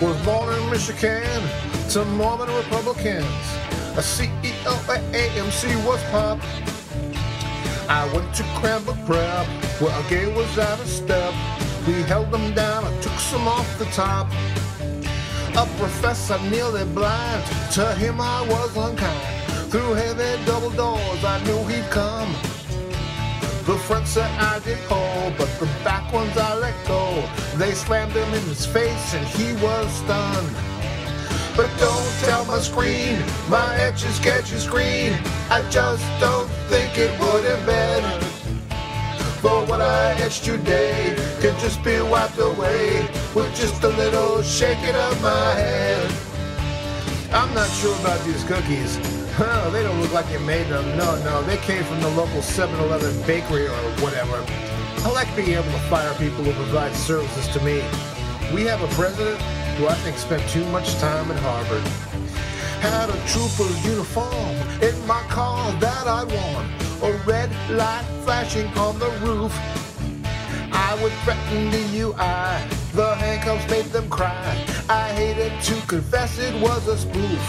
was born in Michigan to Mormon Republicans. A CEO at AMC was pop. I went to Cranbrook Prep where a gay was out of step. We held them down and took some off the top. A professor nearly blind, to him I was unkind. Through heavy The front set I did hold, but the back ones I let go. They slammed him in his face and he was stunned. But don't tell my screen, my etchy sketchy screen. I just don't think it would have been. For what I etched today could just be wiped away with just a little shaking of my head. I'm not sure about these cookies. Huh, they don't look like you made them. No, no, they came from the local 7-Eleven bakery or whatever. I like being able to fire people who provide services to me. We have a president who I think spent too much time at Harvard. Had a trooper's uniform in my car that I worn. A red light flashing on the roof. I would threaten the UI. The handcuffs made them cry. I hated to confess it was a spoof.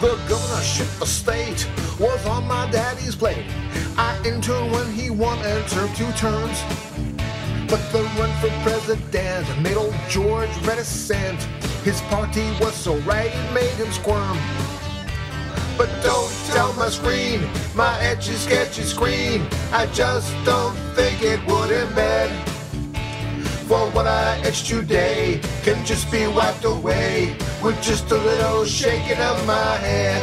The governorship of state was on my daddy's plate. I interned when he won and served two terms. But the run for president made old George reticent. His party was so right it made him squirm. But don't tell my screen, my etchy sketchy screen. I just don't think it would embed. I today can just be wiped away with just a little shaking of my head.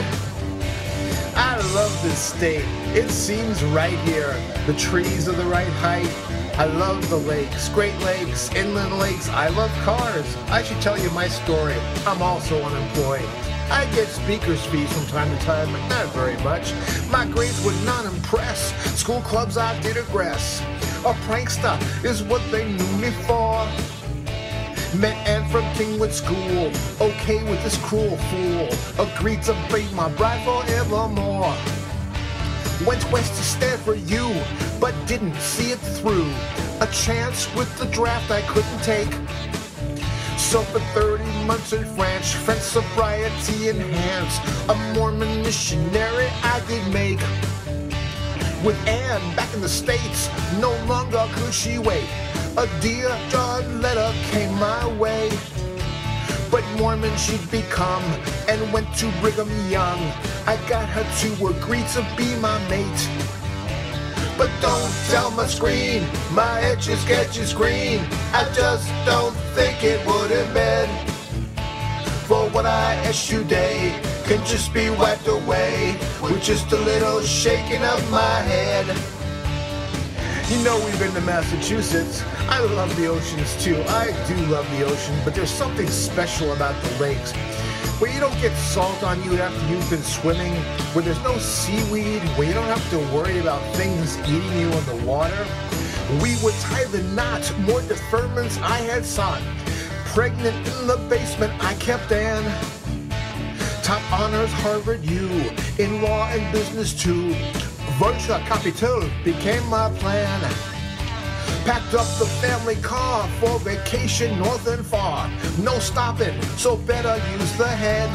I love this state. It seems right here. The trees are the right height. I love the lakes, Great Lakes, inland lakes. I love cars. I should tell you my story. I'm also unemployed. I get speaker's fees from time to time, but not very much. My grades would not impress. School clubs I did aggress. A prankster is what they knew me for. Met Ann from Kingswood School, okay with this cruel fool. Agreed to be my bride forevermore. Went west to stand for you, but didn't see it through. A chance with the draft I couldn't take. So for 30 months in France, French sobriety enhanced. A Mormon missionary I did make. With Ann back in the States, no longer could she wait. A dear drawn letter came my way. But Mormon she'd become and went to Brigham Young. I got her to agree to be my mate. But don't tell my screen, my etchy sketchy screen. I just don't think it would have been. For what I etched today can just be wiped away with just a little shaking of my head. You know we've been to Massachusetts. I love the oceans too. I do love the ocean, but there's something special about the lakes. Where you don't get salt on you after you've been swimming, where there's no seaweed, where you don't have to worry about things eating you in the water. We would tie the knot, more deferments I had sought. Pregnant in the basement, I kept Ann. Top honors Harvard U, in law and business too. Venture capital became my plan. Packed up the family car for vacation north and far. No stopping, so better use the head.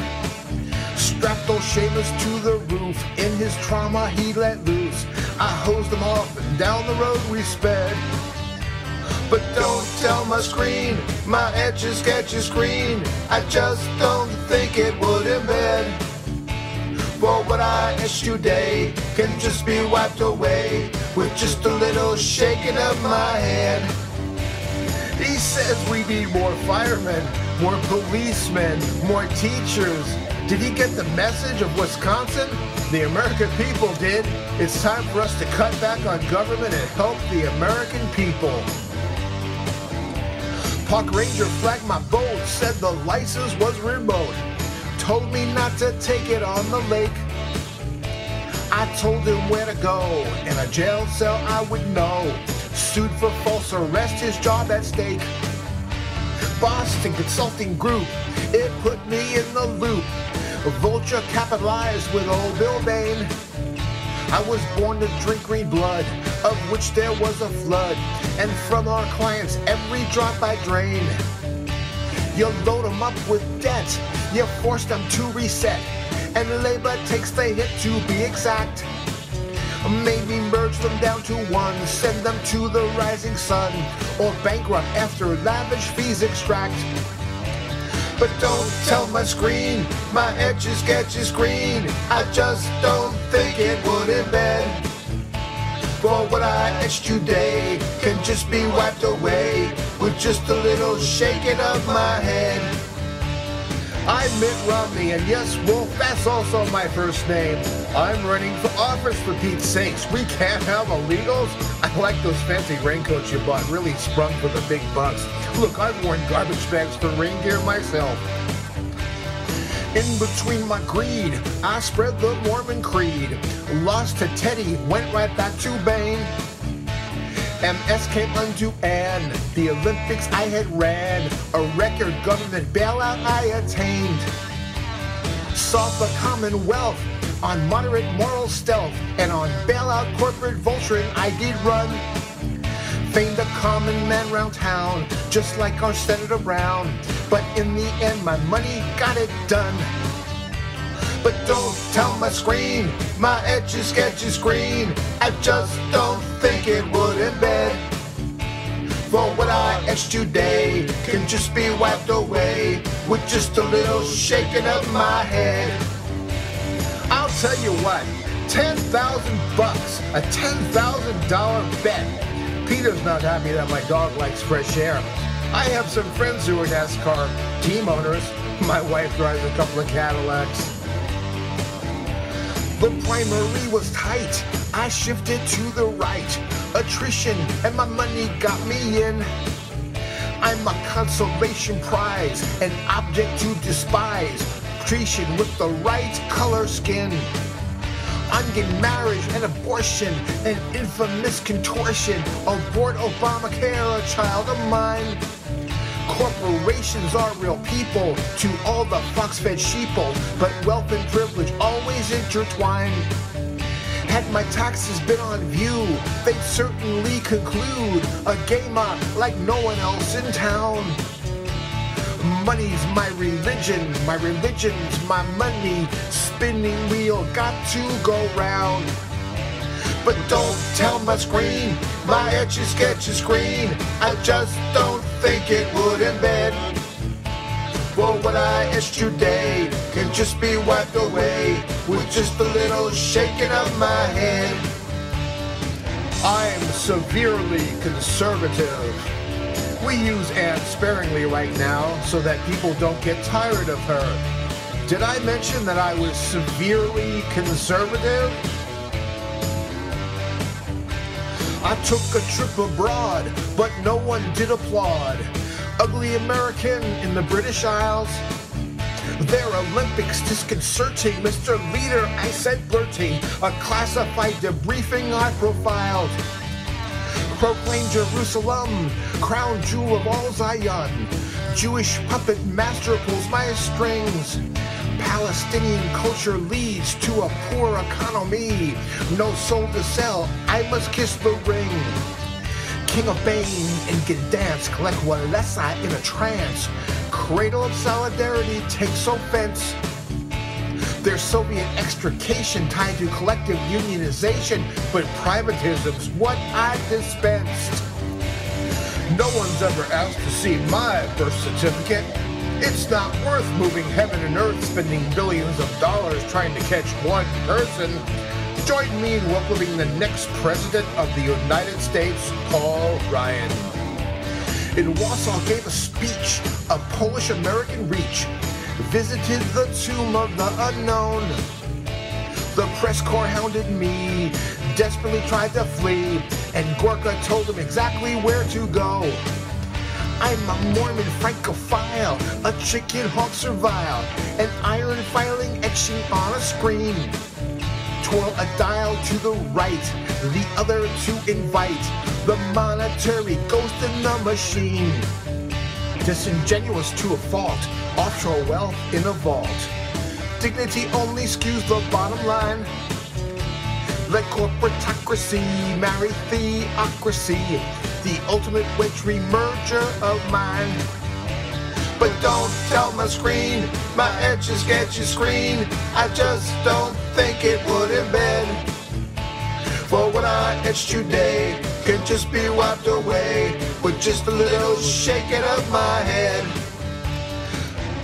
Strapped those shavers to the roof. In his trauma, he let loose. I hosed him off, and down the road we sped. But don't tell my screen, my etchy sketchy screen. I just don't think it would embed. For what I etched today can just be wiped away with just a little shaking of my head. He says we need more firemen, more policemen, more teachers. Did he get the message of Wisconsin? The American people did. It's time for us to cut back on government and help the American people. Park ranger flagged my boat, said the license was remote. Told me not to take it on the lake. I told him where to go, in a jail cell I would know. Sued for false arrest, his job at stake. Boston Consulting Group, it put me in the loop. Vulture capitalized with old Bill Bain. I was born to drink green blood, of which there was a flood, and from our clients every drop I drain. You load them up with debt. You force them to reset. And labor takes the hit to be exact. Maybe merge them down to one, send them to the rising sun, or bankrupt after lavish fees extract. But don't tell my screen, my etch a sketch is green. I just don't think it would embed. For what I etched today can just be wiped away with just a little shaking of my head. I'm Mitt Romney, and yes, Wolf, that's also my first name. I'm running for office for Pete's sakes. We can't have illegals. I like those fancy raincoats you bought, really sprung for the big bucks. Look, I've worn garbage bags for rain gear myself. In between my greed, I spread the Mormon creed. Lost to Teddy, went right back to Bain. MS came unto Ann. The Olympics I had ran. A record government bailout I attained. Sought the Commonwealth on moderate moral stealth. And on bailout corporate vulturing I did run. Famed a common man round town, just like our Senator Brown. But in the end, my money got it done. But don't tell my screen, my etch a sketch is green. I just don't think it would embed. For what I etched today can just be wiped away with just a little shaking of my head. I'll tell you what, 10,000 bucks, a $10,000 bet. PETA's not happy that my dog likes fresh air. I have some friends who are NASCAR team owners. My wife drives a couple of Cadillacs. The primary was tight. I shifted to the right. Attrition and my money got me in. I'm a consolation prize, an object to despise. Treason with the right color skin. Ungay marriage and abortion, an infamous contortion. Abort Obamacare, a child of mine. Corporations are real people to all the fox-fed sheeple, but wealth and privilege always intertwine. Had my taxes been on view, they'd certainly conclude a gamer like no one else in town. Money's my religion, my religion's my money. Spinning wheel got to go round. But don't tell my screen, my etch a sketch is green. I just don't think it would embed. For what I etched today can just be wiped away with just a little shaking of my head. I'm severely conservative. We use Ann sparingly right now so that people don't get tired of her. Did I mention that I was severely conservative? I took a trip abroad, but no one did applaud. Ugly American in the British Isles. Their Olympics disconcerting, Mr. Leader, I said blurting. A classified debriefing I profiled. Proclaim Jerusalem, crown jewel of all Zion. Jewish puppet master pulls my strings. Palestinian culture leads to a poor economy. No soul to sell, I must kiss the ring. King of Bane and Gdansk, collect Walesa in a trance. Cradle of solidarity takes offense. There's Soviet extrication tied to collective unionization, but privatism's what I dispensed. No one's ever asked to see my birth certificate. It's not worth moving heaven and earth, spending billions of dollars trying to catch one person. Join me in welcoming the next president of the United States, Paul Ryan. In Warsaw gave a speech of Polish American reach, visited the tomb of the unknown. The press corps hounded me, desperately tried to flee, and Gorka told him exactly where to go. I'm a Mormon francophile, a chicken hawk servile, an iron filing etching on a screen. Twirl a dial to the right, the other to invite the monetary ghost in the machine. Disingenuous to a fault, offshore wealth in a vault. Dignity only skews the bottom line. Let corporatocracy marry theocracy, the ultimate witchery merger of mine. But don't tell my screen, my etches get you screen. I just don't think it would embed. For when I etch today, can just be wiped away with just a little shaking of my head.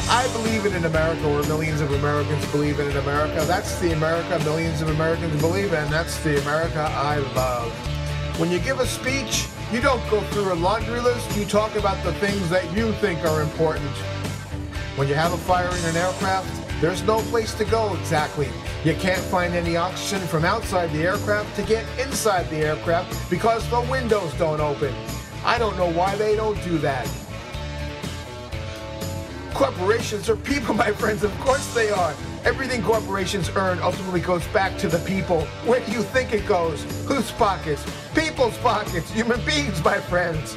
I believe in an America where millions of Americans believe in an America. That's the America millions of Americans believe in. That's the America I love. When you give a speech, you don't go through a laundry list. You talk about the things that you think are important. When you have a fire in an aircraft, there's no place to go exactly. You can't find any oxygen from outside the aircraft to get inside the aircraft because the windows don't open. I don't know why they don't do that. Corporations are people, my friends. Of course they are. Everything corporations earn ultimately goes back to the people. Where do you think it goes? Whose pockets? People's pockets. Human beings, my friends.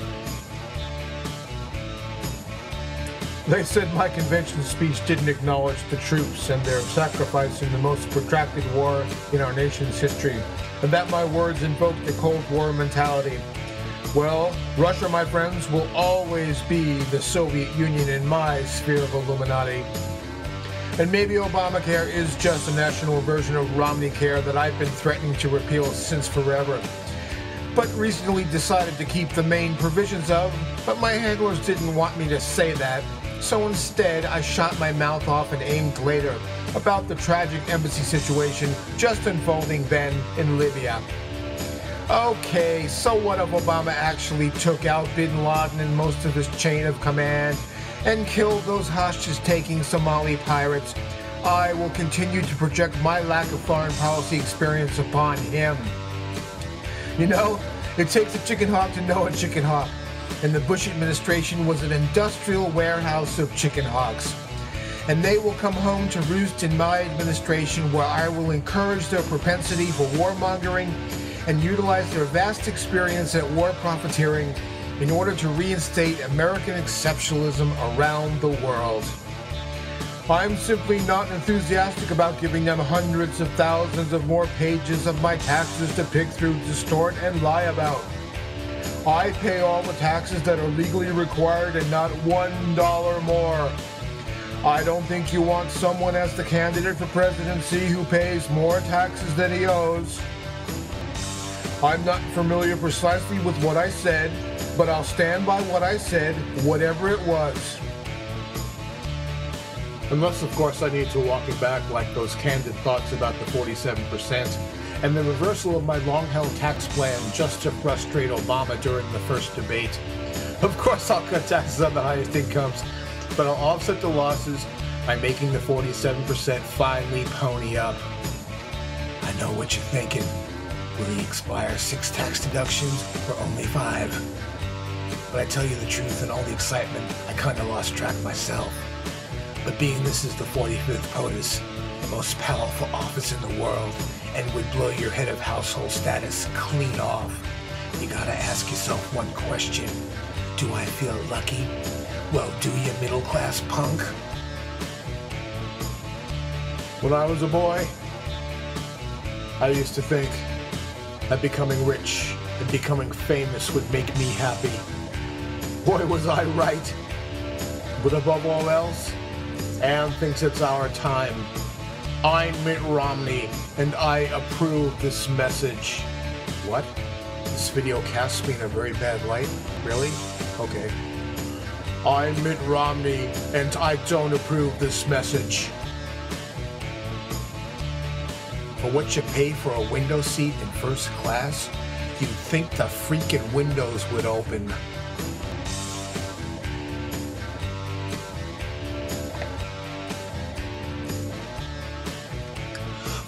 They said my convention speech didn't acknowledge the troops and their sacrifice in the most protracted war in our nation's history, and that my words invoked a Cold War mentality. Well, Russia, my friends, will always be the Soviet Union in my sphere of Illuminati. And maybe Obamacare is just a national version of Romney Care that I've been threatening to repeal since forever. But recently decided to keep the main provisions of, but my handlers didn't want me to say that. So instead, I shot my mouth off and aimed later about the tragic embassy situation just unfolding then in Libya. Okay, so what if Obama actually took out bin Laden and most of his chain of command and kill those hostage-taking Somali pirates? I will continue to project my lack of foreign policy experience upon him. You know, it takes a chicken hawk to know a chicken hawk, and the Bush administration was an industrial warehouse of chicken hawks. And they will come home to roost in my administration where I will encourage their propensity for warmongering and utilize their vast experience at war profiteering in order to reinstate American exceptionalism around the world. I'm simply not enthusiastic about giving them hundreds of thousands of more pages of my taxes to pick through, distort, and lie about. I pay all the taxes that are legally required and not one dollar more. I don't think you want someone as the candidate for presidency who pays more taxes than he owes. I'm not familiar precisely with what I said, but I'll stand by what I said, whatever it was. Unless, of course, I need to walk it back like those candid thoughts about the 47% and the reversal of my long held tax plan just to frustrate Obama during the first debate. Of course, I'll cut taxes on the highest incomes, but I'll offset the losses by making the 47% finally pony up. I know what you're thinking. Will he expire six tax deductions or only five? But I tell you the truth, in all the excitement, I kinda lost track myself. But being this is the 45th POTUS, the most powerful office in the world, and would blow your head of household status clean off, you gotta ask yourself one question. Do I feel lucky? Well, do you middle class punk? When I was a boy, I used to think that becoming rich and becoming famous would make me happy. Boy, was I right. But above all else, Ann thinks it's our time. I'm Mitt Romney, and I approve this message. What? This video casts me in a very bad light? Really? Okay. I'm Mitt Romney, and I don't approve this message. For what you pay for a window seat in first class, you'd think the freaking windows would open.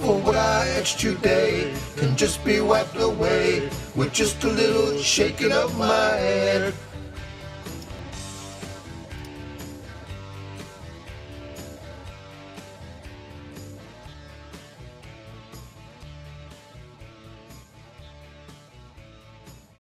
For what I etched today can just be wiped away with just a little shaking of my head.